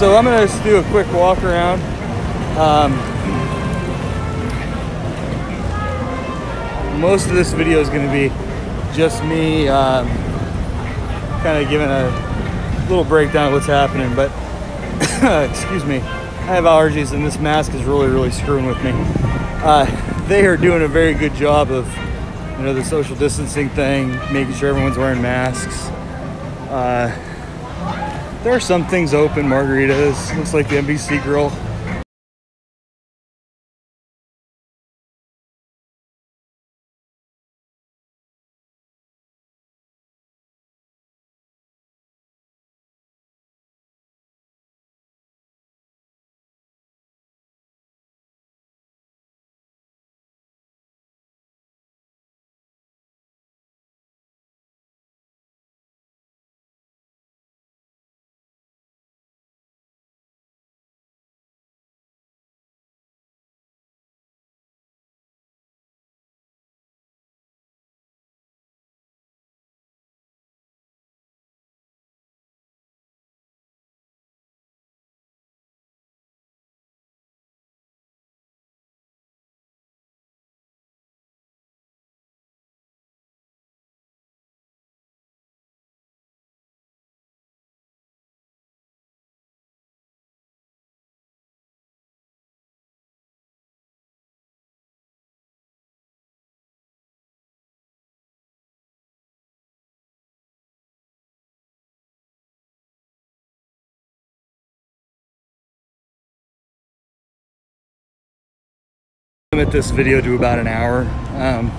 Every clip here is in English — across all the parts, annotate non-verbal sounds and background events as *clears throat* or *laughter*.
so I'm gonna just do a quick walk around. Um, most of this video is gonna be just me um, kind of giving a little breakdown of what's happening, but *coughs* excuse me, I have allergies and this mask is really, really screwing with me. Uh, they are doing a very good job of, you know, the social distancing thing, making sure everyone's wearing masks. Uh, there are some things open, margaritas. Looks like the NBC grill. Limit this video to about an hour. Um,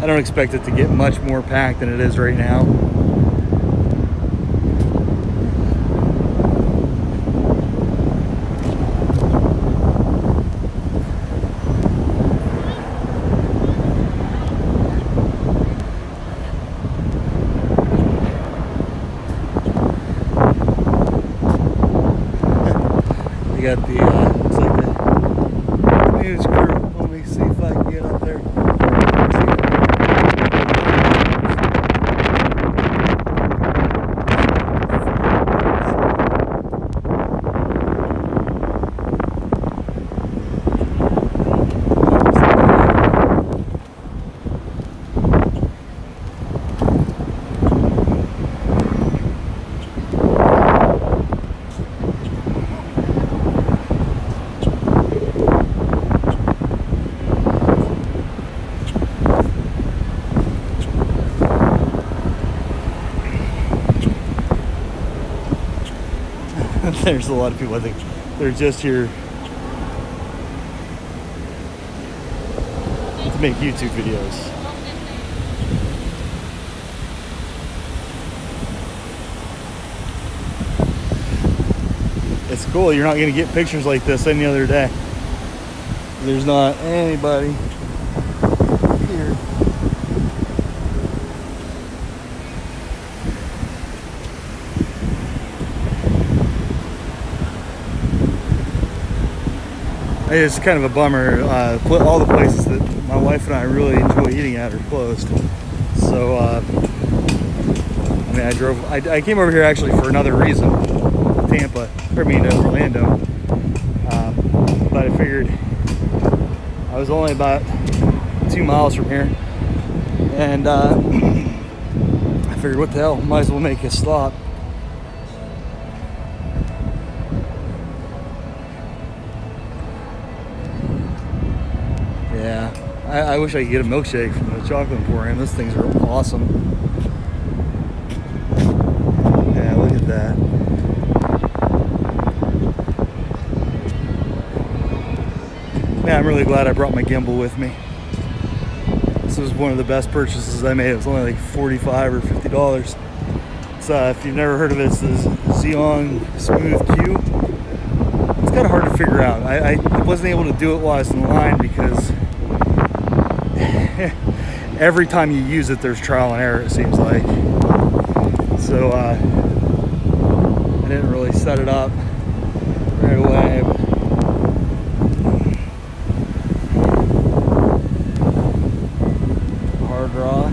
I don't expect it to get much more packed than it is right now. You got the, uh, looks like the news crew. Let me see if I can get up there. There's a lot of people. I think they're just here to make YouTube videos. It's cool. You're not to get pictures like this any other day. There's not anybody here. It's kind of a bummer. Uh, all the places that my wife and I really enjoy eating at are closed. So, uh, I mean, I drove. I, I came over here actually for another reason, Tampa. I mean, uh, Orlando. Um, but I figured I was only about two miles from here, and uh, *clears throat* I figured, what the hell, might as well make a stop. Yeah, I, I wish I could get a milkshake from the chocolate emporium. Those things are awesome. Yeah, look at that. Man, I'm really glad I brought my gimbal with me. This was one of the best purchases I made. It was only like 45 or 50 dollars. So if you've never heard of it, it's the Zhiyun Smooth Q. It's kind of hard to figure out. I, I wasn't able to do it while I was in line because every time you use it, there's trial and error, it seems like. So uh, I didn't really set it up right away. Hard rock.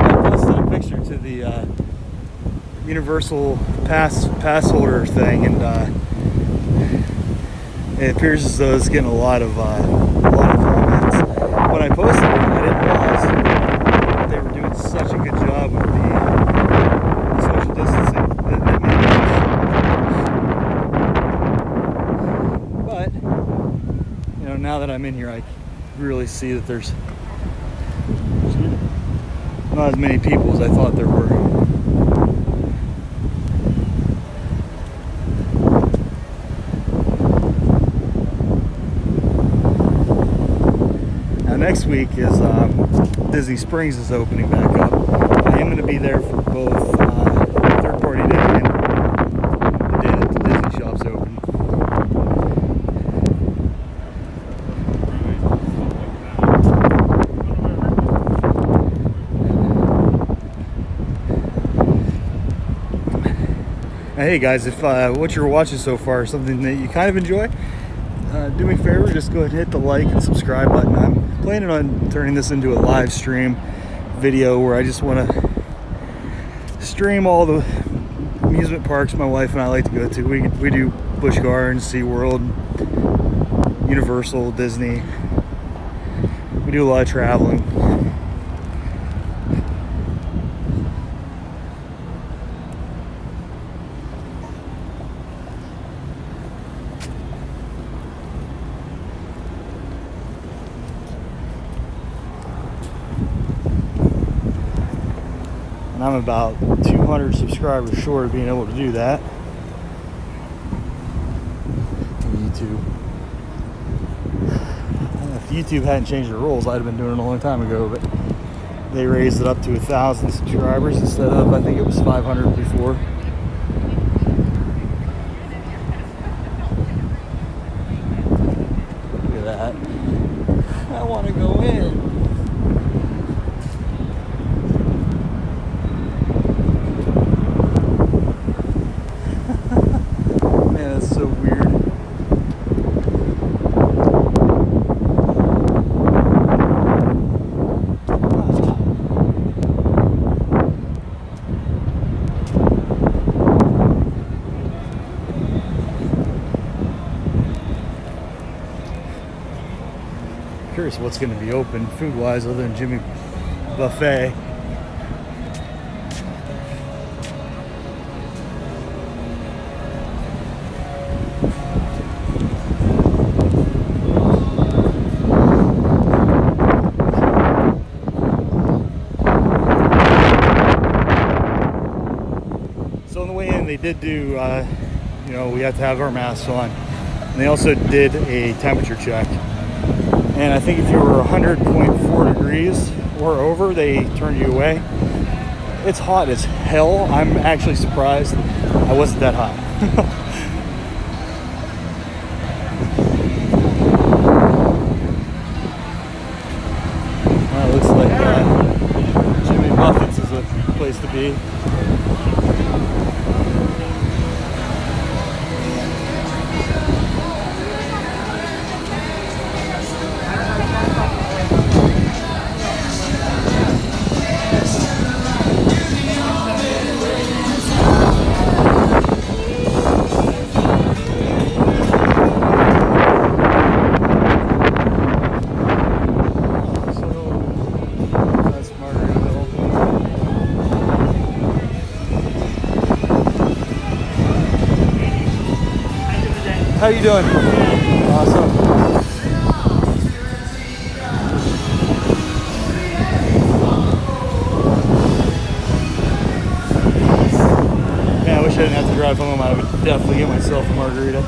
I posted a picture to the uh, universal pass pass holder thing, and uh, it appears as though it's getting a lot of uh, a lot of comments. When I posted it, I didn't realize that they were doing such a good job with the, social distancing. That, that made it But you know, now that I'm in here, I really see that there's not as many people as I thought there were. Next week is um, Disney Springs is opening back up. I am going to be there for both uh, third party day and the day that the Disney shop's open. Hey guys, if uh, what you're watching so far is something that you kind of enjoy, uh, do me a favor, just go ahead and hit the like and subscribe button. I'm planning on turning this into a live stream video where I just want to stream all the amusement parks my wife and I like to go to. We, we do Busch Gardens, SeaWorld, Universal, Disney. We do a lot of traveling. and I'm about 200 subscribers short of being able to do that. YouTube. *sighs* If YouTube hadn't changed the rules, I'd have been doing it a long time ago, but they raised it up to a thousand subscribers instead of I think it was 500 before. Look at that. I want to go in. Man, that's so weird. Curious what's going to be open food-wise other than Jimmy Buffett. So on the way in, they did do, uh, you know, we had to have our masks on. And they also did a temperature check. And I think if you were 100.4 degrees or over, they turn you away. It's hot as hell. I'm actually surprised I wasn't that hot. *laughs* How you doing? Awesome. I wish I didn't have to drive home. I would definitely get myself a margarita.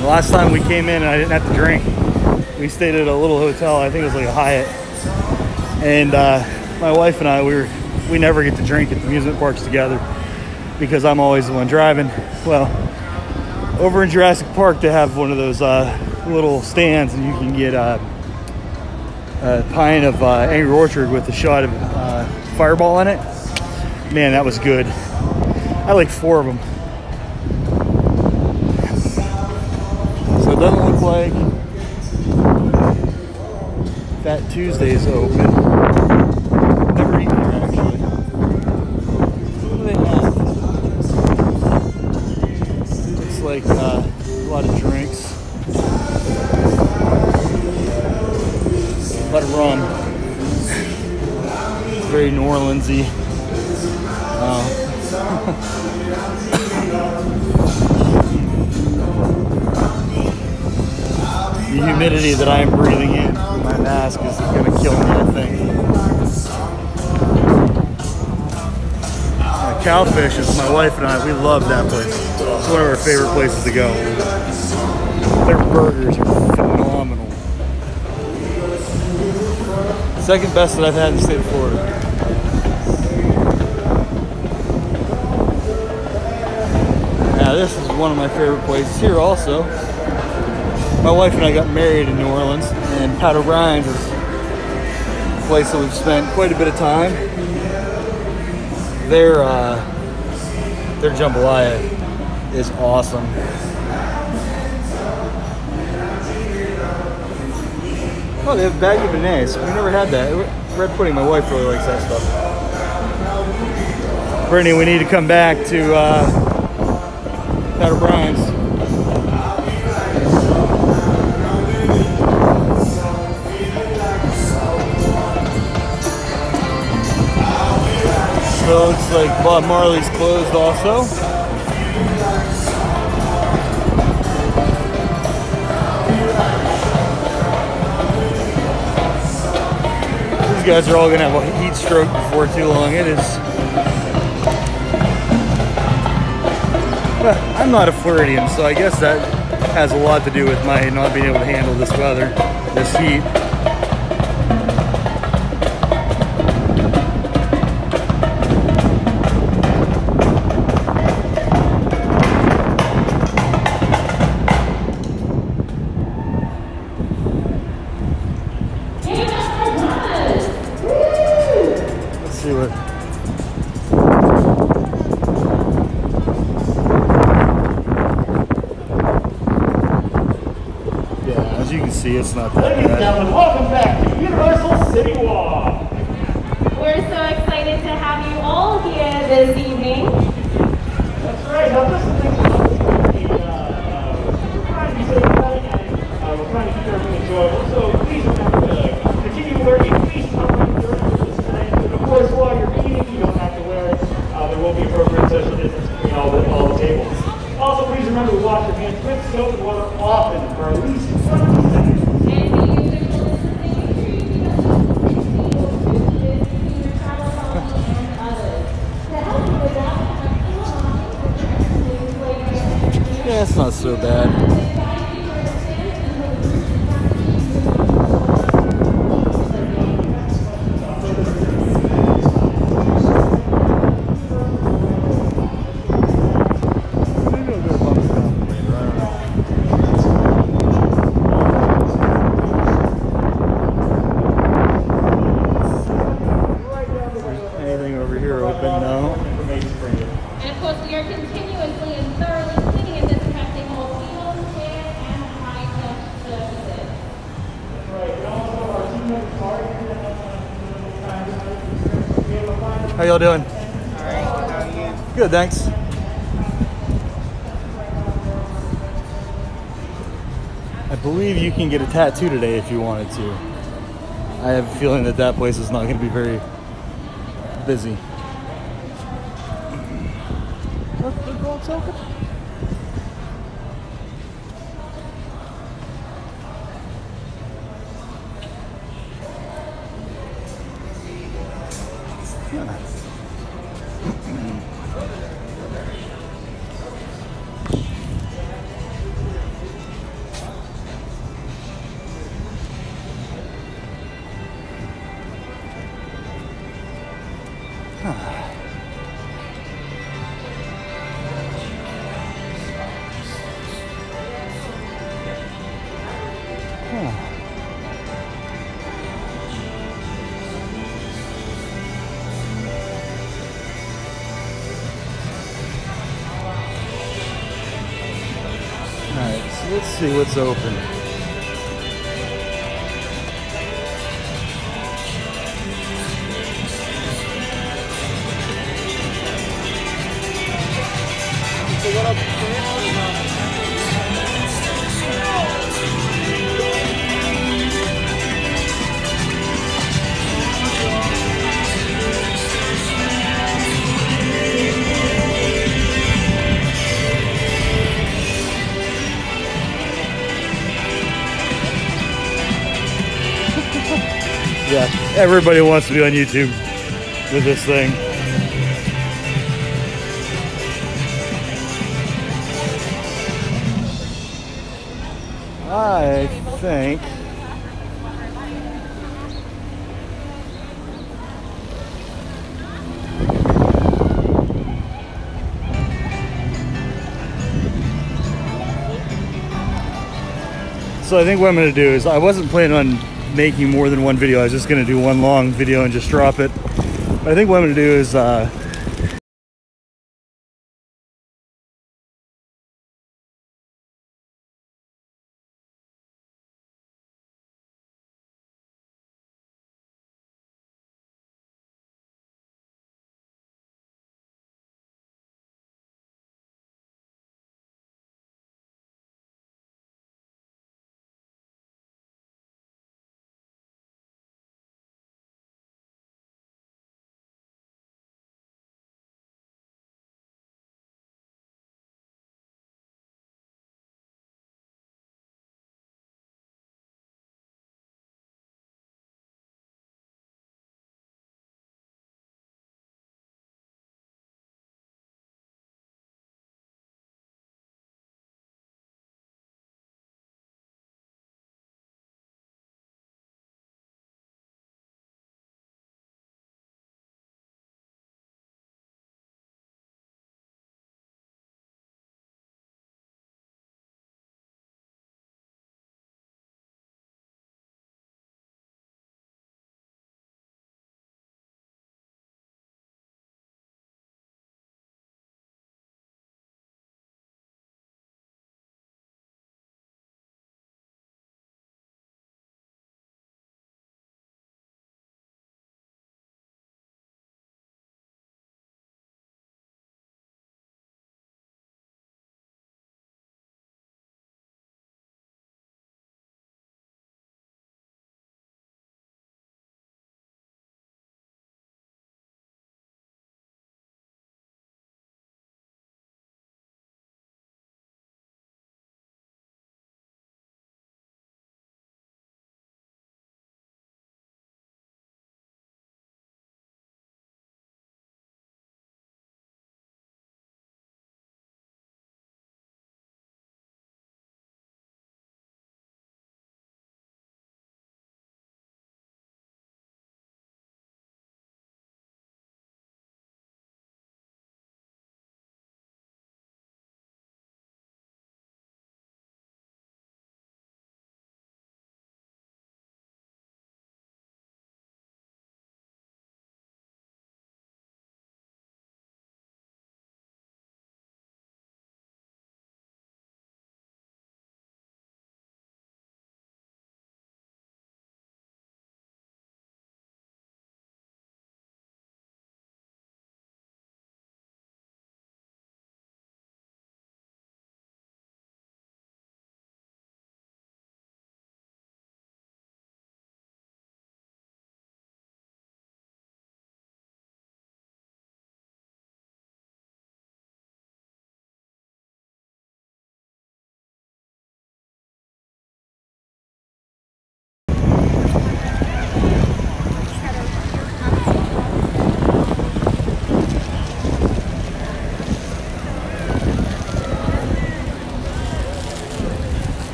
The last time we came in and I didn't have to drink, we stayed at a little hotel. I think it was like a Hyatt. And uh, my wife and I, we were, we never get to drink at the amusement parks together because I'm always the one driving. Well, over in Jurassic Park, they have one of those uh, little stands, and you can get uh, a pint of uh, Angry Orchard with a shot of uh, Fireball in it. Man, that was good. I like four of them. So it doesn't look like Fat Tuesday's open. Uh, a lot of drinks. A lot of rum. Very New Orleansy. *laughs* the humidity that I am breathing in my mask is gonna kill me, I think. Uh, Cowfish is my wife and I, we love that place. One of our favorite places to go. Their burgers are phenomenal. Second best that I've had in the state of Florida. Now this is one of my favorite places here also. My wife and I got married in New Orleans and Pat O'Brien's is a place that we've spent quite a bit of time. Their uh, their jambalaya is awesome. Oh, they have baggy beignets. We never had that. Red pudding. My wife really likes that stuff. Brittany, we need to come back to uh, Pat O'Brien's. So it looks like Bob Marley's closed also. Guys are all gonna have a heat stroke before too long. It is. Well, I'm not a Floridian, so I guess that has a lot to do with my not being able to handle this weather, this heat. Not that Ladies and gentlemen, welcome back to Universal City Walk. We're so excited to have you all here this evening. That's right. Now, this is the uh, uh, we're trying to be safe tonight, and uh, we're trying to keep everything enjoyable. So please remember to continue wearing a face covering during this tonight. Of course, while you're eating, you don't have to wear it. Uh, there will be appropriate social distance between all the, all the tables. Also, please remember to wash your hands with soap and water often for at least It's not so bad. Good, thanks. I believe you can get a tattoo today if you wanted to. I have a feeling that that place is not going to be very busy. The door's open. Alright, see what's open. Everybody wants to be on YouTube with this thing. I think. So I think what I'm going to do is I wasn't planning on making more than one video. I was just to do one long video and just drop it. But I think what I'm to do is uh,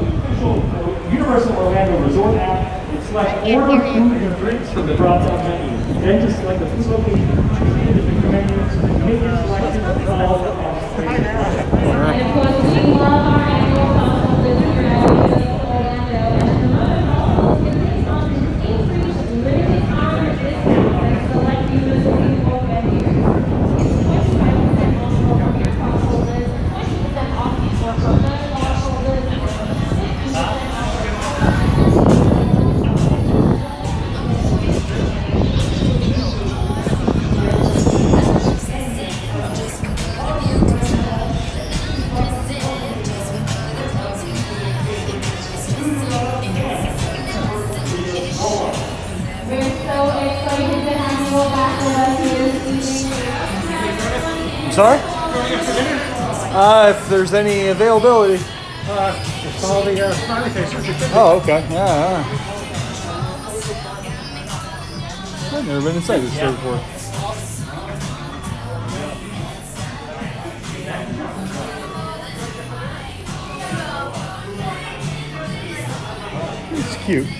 the official Universal Orlando Resort app and select order food and drinks from the drop-down menu. Then just select the food location, choose the different menus, make your selection, and follow the prompts. And of course, we love our annual festival this year at Universal Orlando. Sorry? Uh, if there's any availability. Uh, it's all the uh, smiley faces. Oh, okay. Yeah. yeah. I've never been inside this store before. It's cute.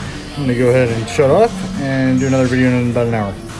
I'm to go ahead and shut off and do another video in about an hour.